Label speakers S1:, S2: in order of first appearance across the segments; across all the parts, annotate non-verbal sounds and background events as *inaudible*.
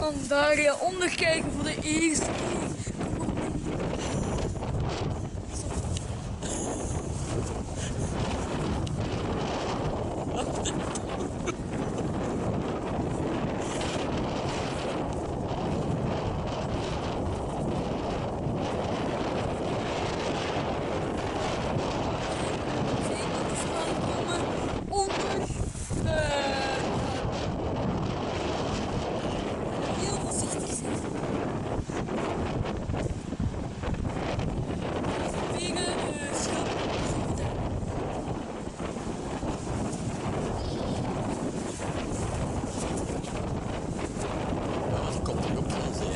S1: gaan daar onder kijken voor de eerste keer. Onder. eh, heel voorzichtig zijn. Wegen de schap.
S2: Ja, ze komt er ook van zee.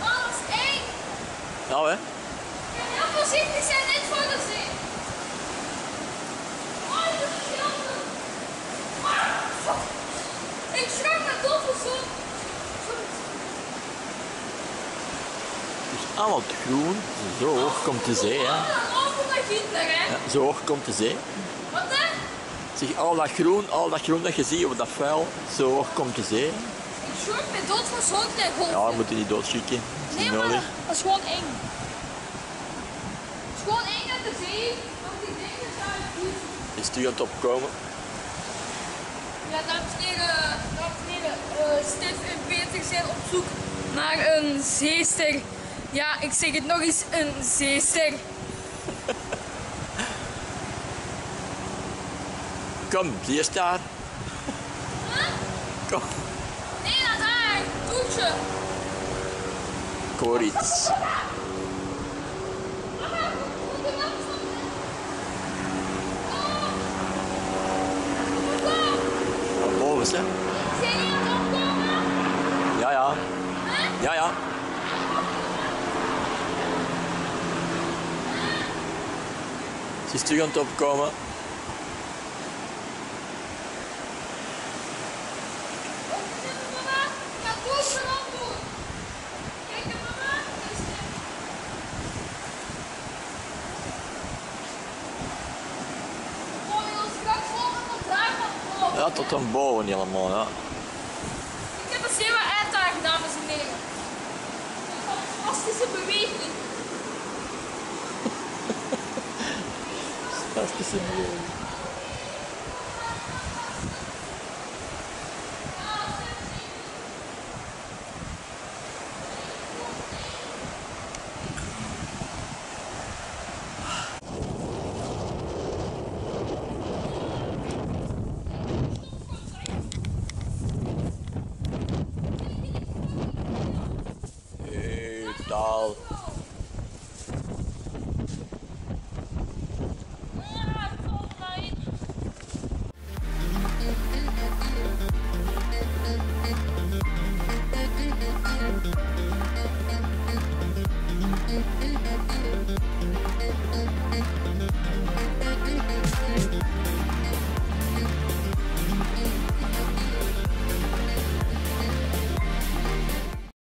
S1: Alles één.
S2: Nou hè?
S1: Ja, voorzichtig zijn, net voor de zee. Oh, is jammer. Ik schrok me dood of zo.
S2: Dus allemaal groen. Zo hoog komt de zee hè. Ja, zo hoog komt de zee.
S1: Wat hè?
S2: Zeg, al dat groen, al dat groen dat je ziet op dat vuil, zo hoog komt de zee.
S1: Ik schrok me dood van zo'n klein golfje.
S2: Ja, we moeten niet doodschikken. Dat is
S1: Nee,
S2: niet
S1: maar
S2: nodig.
S1: dat is gewoon eng. Het is gewoon eng uit de zee. Want ik denk dat daar
S2: Is u aan het opkomen?
S1: Ja, dames en heren, dames en heren, eh, Stef en Peter zijn op zoek naar een zeester. Ja, ik zeg het nog eens, een zeester. *laughs*
S2: Kom, zie je daar? *laughs* Kom,
S1: Nee, naar daar, toetje.
S2: ik hoor iets.
S1: Mama, moet de lamp van
S2: Van boven? Ja, ja. Ja, ja. Ze is terug aan het opkomen.
S1: Opzetten, mama. Ga toetje erop doen. Kijk, hè, mama. Daar is Stef. Oh, je wil straks volgen tot daar van boven.
S2: Ja, tot aan boven helemaal, ja.
S1: Ik heb een zeer wat uitdaging, dames en heren. Een fantastische beweging. *laughs*
S2: Is de doll.